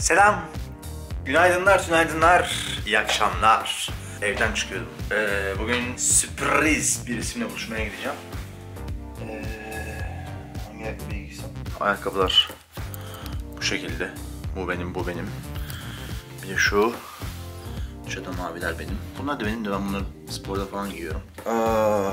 Selam. Günaydınlar, günaydınlar. İyi akşamlar. Evden çıkıyordum. Ee, bugün sürpriz bir isimle buluşmaya gideceğim. Ee, hangi ayakkabıyı giysem? Ayakkabılar bu şekilde. Bu benim, bu benim. Bir de şu. Şu da maviler benim. Bunlar da benim de ben bunları sporda falan giyiyorum. Aa.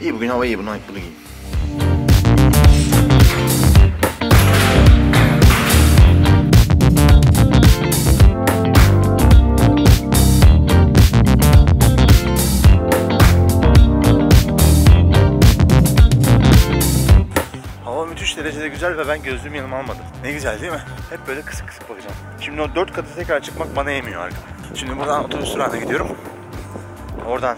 İyi bugün hava iyi. Bunu bunu giyeyim. Derecede güzel ve ben gözlüğümü yanıma almadım. Ne güzel değil mi? Hep böyle kısık kısık bakacağım. Şimdi o dört katı tekrar çıkmak bana yemiyor arka. Şimdi buradan otobüs durağına gidiyorum. Oradan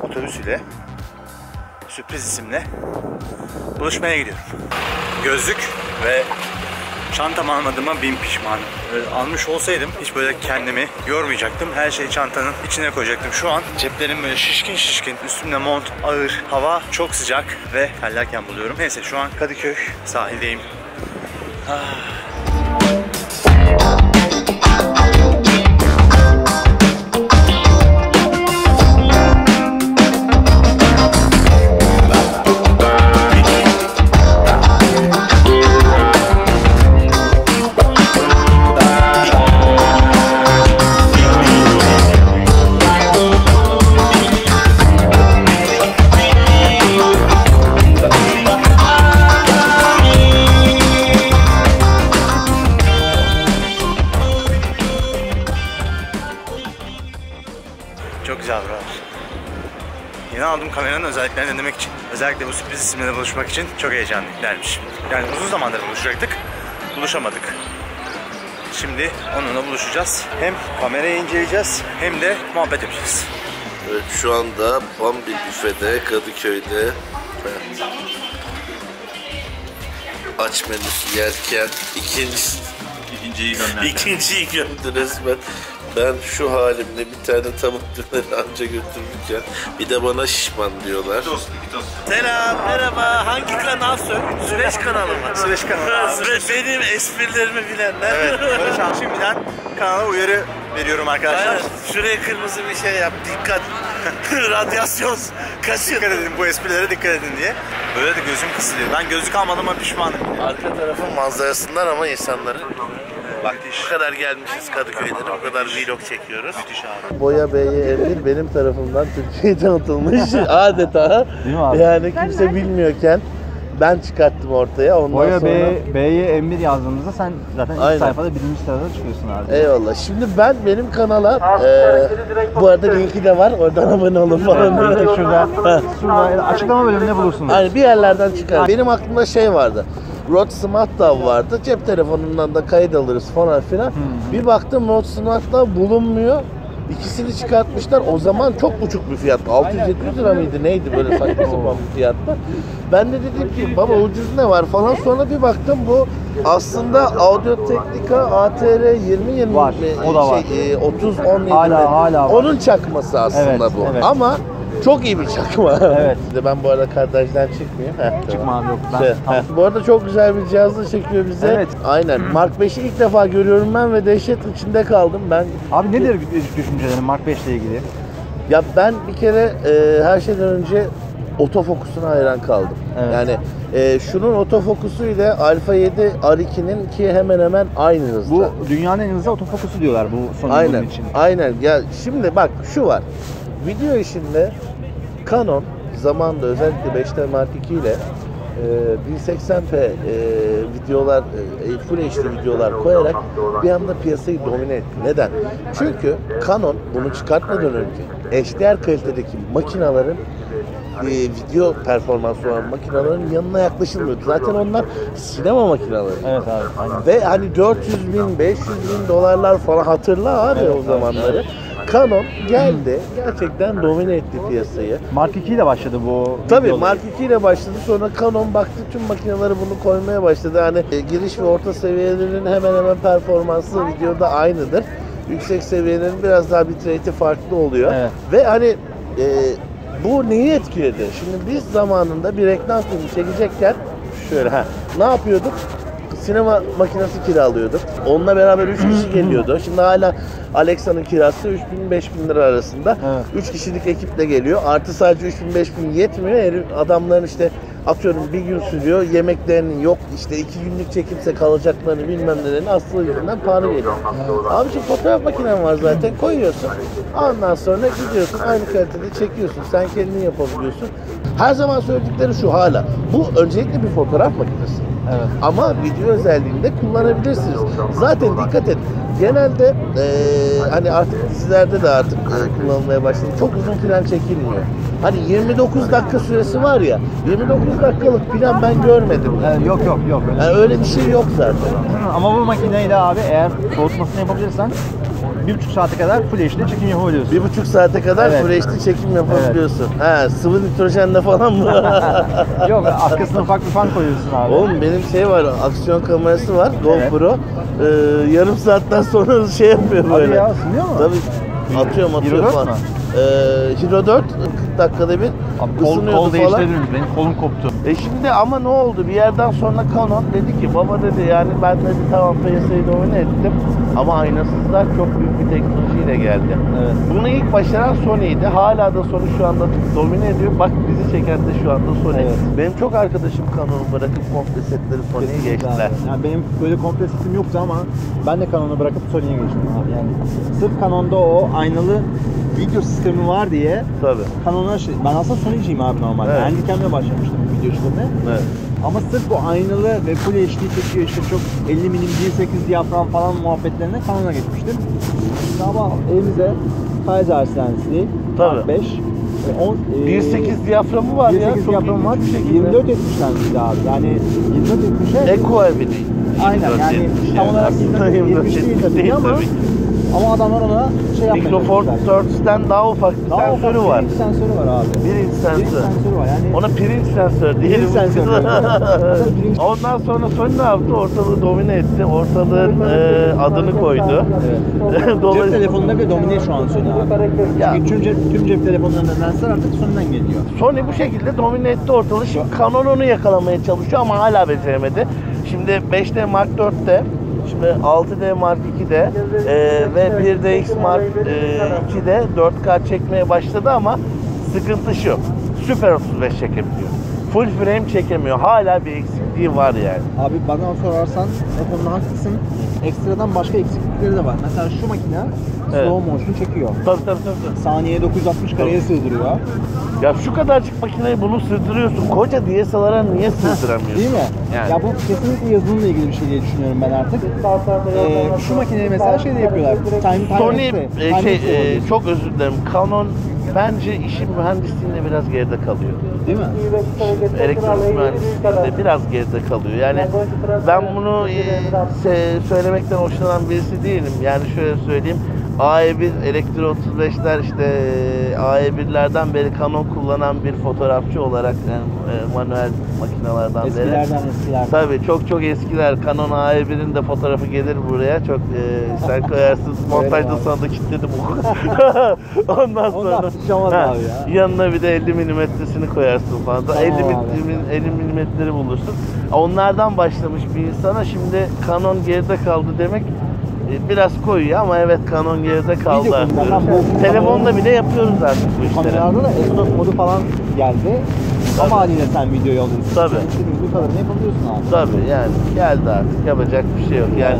otobüs ile sürpriz isimle buluşmaya gidiyorum. Gözlük ve çantam almadığıma bin pişmanım. Böyle almış olsaydım hiç böyle kendimi yormayacaktım. Her şeyi çantanın içine koyacaktım. Şu an ceplerim böyle şişkin şişkin. Üstümde mont ağır. Hava çok sıcak ve terlerken buluyorum. Neyse şu an Kadıköy sahildeyim. Çok güzel buralar. Yeni aldığım kameranın özelliklerini denemek için, özellikle bu sürpriz isimle buluşmak için çok heyecanlıyım dermiş. Yani uzun zamandır buluşacaktık, buluşamadık. Şimdi onunla buluşacağız. Hem kamerayı inceleyeceğiz hem de muhabbet yapacağız. Evet şu anda Bambi büfede Kadıköy'de aç menüsü yerken ikinci İkinciyi gönderdim. ikinciyi gömdü resmen. Ben şu halimle bir tane tavuk döneri anca götürürken bir de bana şişman diyorlar. Selam, merhaba. Hangi kanal söyle? Süreç kanalı mı? Süreç kanalı. Süreç benim esprilerimi bilenler. Evet, Barış abi şimdiden kanala uyarı veriyorum arkadaşlar. Aynen. Şuraya kırmızı bir şey yap. Dikkat. Radyasyon. Kaçın. Dikkat edin bu esprilere dikkat edin diye. Böyle de gözüm kısılıyor. Ben gözlük almadığıma pişmanım. Arka tarafın manzarasından ama insanların Bak bu kadar gelmişiz Kadıköy'den o kadar vlog çekiyoruz. Boya Bey'e emir benim tarafımdan Türkiye'ye tanıtılmış adeta. Değil mi abi? Yani kimse bilmiyorken ben çıkarttım ortaya. Ondan Boya sonra... B'ye M1 yazdığımızda sen zaten Aynen. ilk sayfada birinci sırada çıkıyorsun abi. Eyvallah. Şimdi ben benim kanala e, bu arada linki de var. Oradan abone olun falan. Evet, şurada. Şurada açıklama bölümünde bulursunuz. Yani bir yerlerden çıkar. Benim aklımda şey vardı. Rode Smart Dav vardı. Cep telefonundan da kayıt alırız falan filan. Bir baktım Rode Smart Dav bulunmuyor. İkisini çıkartmışlar. O zaman çok uçuk bir fiyat. 600-700 lira mıydı neydi böyle saçma sapan bir fiyatta. Ben de dedim ki baba ucuz ne var falan. Sonra bir baktım bu aslında Audio Technica ATR 2020 Var, o da var. şey, e, 30 17 Hala- hala var. Onun çakması aslında Evet, bu. evet. Ama çok iyi bir çakma. Evet. Bir de ben bu arada kardeşten çıkmayayım. Heh, Çıkma tamam. abi yok. Ben Şey, heh. Bu arada çok güzel bir cihazla çekiyor bize. Evet. Aynen. Mark 5'i ilk defa görüyorum ben ve dehşet içinde kaldım. Ben Abi nedir düşüncelerin Mark 5 ile ilgili? ya ben bir kere e, her şeyden önce otofokusuna hayran kaldım. Evet. Yani e, şunun otofokusu ile Alfa 7 R2'nin ki hemen hemen aynı hızda. Bu dünyanın en hızlı otofokusu diyorlar bu Aynen. bunun için. Aynen. Ya şimdi bak şu var. Video işinde Canon zamanda özellikle 5D Mark II ile e, 1080p e, videolar, e, Full HD videolar koyarak bir anda piyasayı domine etti. Neden? Çünkü Canon bunu çıkartmadan önce HDR kalitedeki makinaların e, video performansı olan makinaların yanına yaklaşılmıyordu. Zaten onlar sinema makinaları. Evet abi aynen. Ve hani 400 bin, 500 bin dolarlar falan hatırla abi o zamanları. Canon geldi, gerçekten domine etti piyasayı. Mark 2 ile başladı bu. Tabii video Mark II ile başladı sonra Canon baktı tüm makineleri bunu koymaya başladı. Hani e, giriş ve orta seviyelerinin hemen hemen performansı videoda aynıdır. Yüksek seviyelerin biraz daha bitrate'i farklı oluyor. Evet. Ve hani e, bu neyi etkiledi? Şimdi biz zamanında bir reklam filmi çekecekken şöyle ha. Ne yapıyorduk? Sinema makinesi kiralıyorduk. Onunla beraber 3 kişi geliyordu. Şimdi hala Alexa'nın kirası 3000-5000 lira arasında. Evet. 3 kişilik ekiple geliyor. Artı sadece 3000-5000 yetmiyor. Herif- Adamların işte atıyorum bir gün sürüyor. Yemeklerinin yok işte iki günlük çekimse kalacaklarını bilmem nelerini aslı yüzünden pahalı geliyor. Abi şimdi fotoğraf makinen var zaten koyuyorsun. Ondan sonra gidiyorsun aynı kalitede çekiyorsun. Sen kendin yapabiliyorsun. Her zaman söyledikleri şu hala. Bu öncelikle bir fotoğraf makinesi. Evet. Ama video özelliğinde kullanabilirsiniz. Zaten dikkat et. Genelde eee, hani artık dizilerde de artık eee, kullanılmaya başladı. Çok uzun plan çekilmiyor. Hani 29 dakika süresi var ya. 29 dakikalık plan ben görmedim. Evet, yok yok yok. Öyle. Yani öyle bir şey yok zaten. Ama bu makineyle abi eğer soğutmasını yapabilirsen bir buçuk saate kadar full HD'de çekim yapabiliyorsun. Bir buçuk saate kadar Evet. Full HD çekim yapabiliyorsun. Ha, sıvı nitrojenle falan mı? yok arkasına ufak bir fan koyuyorsun abi. Oğlum benim şey var, aksiyon kamerası var, GoPro. Ee, yarım saatten sonra şey yapıyor Hadi böyle. ya ısınıyor mu? Tabii. Atıyorum atıyorum 4 falan. Ee, Hero 4 40 dakikada bir Abi kol, ısınıyordu kol falan. değiştirebilir miyiz? Benim kolum koptu. E şimdi ama ne oldu? Bir yerden sonra Canon dedi ki baba dedi yani ben dedi tamam PSA'yı domine ettim ama aynasızlar çok büyük bir teknolojiyle geldi. Evet. Bunu ilk başaran Sony'ydi. Hala da Sony şu anda domine ediyor. Bak bizi çeken de şu anda Sony. Evet. Benim çok arkadaşım Canon'u bırakıp komple setleri Sony'ye Kesinlikle geçtiler. abi. Yani benim böyle komple setim yoktu ama ben de Canon'u bırakıp Sony'ye geçtim abi. Yani sırf Canon'da o aynalı video sistemi var diye Tabii. Canon'a şey, ben aslında Sony'ciyim abi normalde. Evet. Handicam'le başlamıştım video işlerine. Evet. Ama sırf bu aynalı ve Full HD çekiyor işte çok 50 milim 1.8 diyafram falan muhabbetlerine Canon'a geçmiştim. Ama elimize Kaiser lensli Tabii. Mark 5 ve 10, e, 1.8 diyaframı var ya. 1.8 çok diyafram var. bir şekilde. 24 70 lensli abi. Yani 24 70'e Eco evi değil. Aynen yani 24-70 tam olarak Aslında 24 70 değil tabii ama. Ama adamlar ona şey yapmaya Micro Four çalışmışlar. Thirds'ten daha ufak bir Daha ufak sensörü bir var. inç sensörü var abi. Bir inç Bir inç sensör. sensörü var yani. Ona pirinç sensör diyelim. Pirinç sensörü. Pirinç- Ondan sonra Sony ne yaptı? Ortalığı domine etti. Ortalığın e, adını koydu. Evet. Cep Dolayısıyla telefonunda bile domine şu an Sony abi. Ya. Çünkü tüm cep, tüm cep telefonlarında lensler artık Sony'den geliyor. Sony bu şekilde domine etti ortalığı. Şimdi Canon onu yakalamaya çalışıyor ama hala beceremedi. Şimdi 5D Mark 4'te, şimdi 6D Mark 2'de e, ve 1DX Mark e, 2'de 4K çekmeye başladı ama sıkıntı şu. Süper 35 çekebiliyor. Full frame çekemiyor. Hala bir eksikliği var yani. Abi bana sorarsan o konuda haklısın. Ekstradan başka eksiklikleri de var. Mesela şu makine Evet. slow motion çekiyor. Tabii tabii tabii. Saniyeye 960 kareye sığdırıyor. Ya şu kadarcık makineyi bunu sığdırıyorsun. Koca DSLR'a niye sığdıramıyorsun? Değil mi? Yani. Ya bu kesinlikle yazılımla ilgili bir şey diye düşünüyorum ben artık. Ee, şu makineyi mesela şey de yapıyorlar. Time, time Sony lapse- e, time şey e, oluyor. çok özür dilerim. Canon bence işin mühendisliğinde biraz geride kalıyor. Değil mi? Elektronik mühendisliğinde biraz geride kalıyor. Yani ben bunu e, se- söylemekten hoşlanan birisi değilim. Yani şöyle söyleyeyim. AE1 Elektro 35'ler işte e, AE1'lerden beri Canon kullanan bir fotoğrafçı olarak yani, e, manuel makinelerden beri. Eskilerden eskiler. Tabii çok çok eskiler. Canon AE1'in de fotoğrafı gelir buraya. Çok e, sen koyarsın. Montajda da kilitledim. Ondan sonra Ondan Ha, abi ya. yanına bir de 50 milimetresini koyarsın falan. Tamam 50 abi. milimetre 50 milimetreleri bulursun. Onlardan başlamış bir insana şimdi Canon geride kaldı demek e, biraz koyuyor ama evet Canon geride kaldı. Artık. Telefonla bile yapıyoruz artık bu işleri. Kameralarda da S4 modu falan geldi. Tabii. Ama haliyle sen videoyu alıyorsun. Tabii. İstediğin kadarını yapabiliyorsun abi. Tabii yani geldi artık yapacak bir şey yok. Yani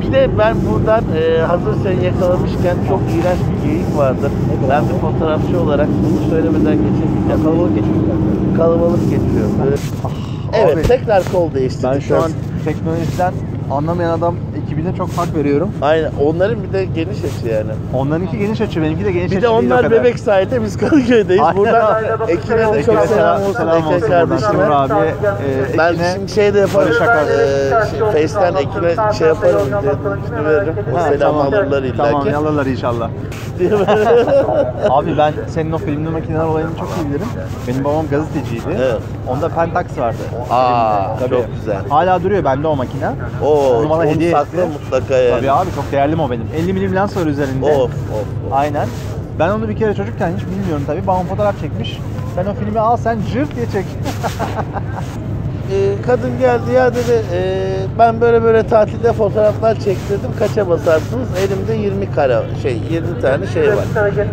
bir de ben buradan e, hazır seni yakalamışken çok iğrenç bir geyik vardır. Ben bir fotoğrafçı olarak bunu söylemeden geçemeyeceğim. Kalabalık geçiyor. Kalabalık geçiyor. evet abi, tekrar kol değiştirdik. Ben şu an teknolojiden anlamayan adam ekibine çok fark veriyorum. Aynen onların bir de geniş açı yani. Onlarınki geniş açı, benimki de geniş Bir açı de değil o onlar kadar. bebek sahilde biz Kadıköy'deyiz. Aynen. Buradan Ekin'e de çok selam olsun. selam Ekin olsun buradan. kardeşime. Timur abi, e, Ben Ekin'e şimdi şey de yaparım. Barış Akar. Ee, şey, Face'ten Ekin'e şey yaparım. Üstünü veririm. O Ha, selam alırlar illa Tamam ki. yalırlar inşallah. Abi ben senin o filmli makineler olayını çok iyi bilirim. Benim babam gazeteciydi. Evet. Onda Pentax vardı. Aa, Tabii. çok güzel. Hala duruyor bende o makine. Oo, Onu bana onu hediye etti. Mutlaka yani. Tabii abi çok değerli mi o benim. 50 milim lens var üzerinde. Of, of, of. Aynen. Ben onu bir kere çocukken hiç bilmiyorum tabii. Babam fotoğraf çekmiş. Sen o filmi al sen cırt diye çek. e, kadın geldi ya dedi e, ben böyle böyle tatilde fotoğraflar çektirdim kaça basarsınız? Elimde 20 kare şey 20 tane şey var.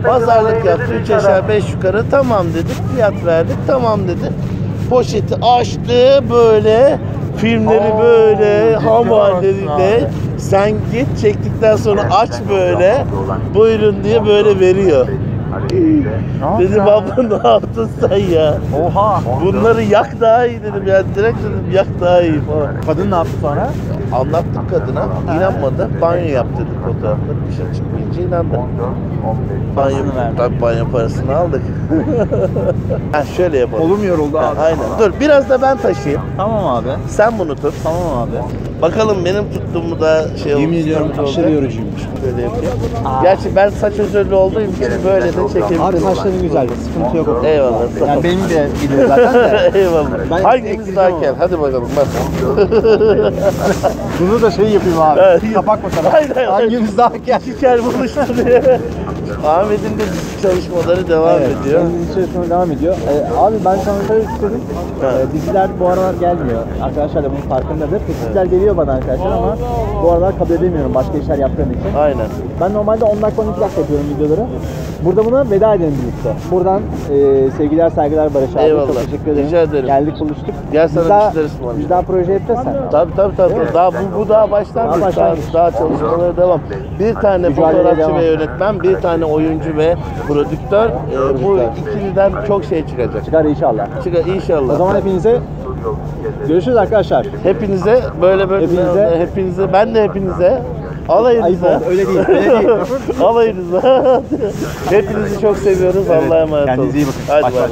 Pazarlık yaptı 3 aşağı 5 yukarı tamam dedik fiyat verdik tamam dedi. Poşeti açtı böyle filmleri böyle ham halleriyle sen git çektikten sonra aç böyle buyurun diye böyle veriyor. Dedim abla ne yaptın sen ya? Oha. Bunları yak daha iyi dedim ya. Direkt dedim yak daha iyi falan. Kadın ne yaptı sonra? Anlattık kadına. inanmadı. Banyo yaptırdık fotoğrafları. Bir şey çıkmayınca inandı. Banyo, tabii banyo parasını aldık. ha şöyle yapalım. Kolum yoruldu Ha, abi. aynen. Dur biraz da ben taşıyayım. Tamam abi. Sen bunu tut. Tamam abi. Bakalım benim tuttuğumu da şey. Yemin ediyorum sıkıntı aşırı olacak. yorucuymuş. Böyle yapayım. Gerçi ben saç özürlü olduğum için böyle de çekebilirim. Abi saçların güzel. Sıkıntı yok. Eyvallah. sağ ol. Yani benim de gidiyor zaten de. Eyvallah. Ben Hangimiz daha ama. kel? Hadi bakalım bak. Bunu da şey yapayım abi. Kapak fotoğrafı. Hayır, hayır, hayır. Hangimiz daha gel? İki kel buluştu diye. Ahmet'in de çalışmaları devam Evet, ediyor. Kendisi içerisinde devam ediyor. Ee, abi ben sana şöyle istedim. Ee, diziler bu aralar gelmiyor. Arkadaşlar da bunun farkındadır. Teklifler geliyor bana arkadaşlar ama bu aralar kabul edemiyorum başka işler yaptığım için. Aynen. Ben normalde 10 dakika 12 dakika yapıyorum videoları. Burada buna veda edelim birlikte. Buradan e, sevgiler saygılar Barış abi. Eyvallah. Çok teşekkür ederim. Rica ederim. Geldik buluştuk. Gel sana Biz daha- ısmarlayayım. Biz daha proje yapacağız sen. Tabii tabii tabii. Daha bu, bu daha başlangıç. Daha Daha, başlangıç. daha çalışmalara devam. Bir tane fotoğrafçı ve yönetmen, bir tane oyuncu ve prodüktör. Ee, bu ikiliden çok şey çıkacak. Çıkar inşallah. Çıkar inşallah. O zaman hepinize görüşürüz arkadaşlar. Hepinize böyle böyle Hepinize- hepinize ben de hepinize alayınıza. Öyle değil. Öyle değil. alayınıza hepinizi çok seviyoruz. Allah'a emanet olun. Kendinize iyi bakın. Hadi bay bay.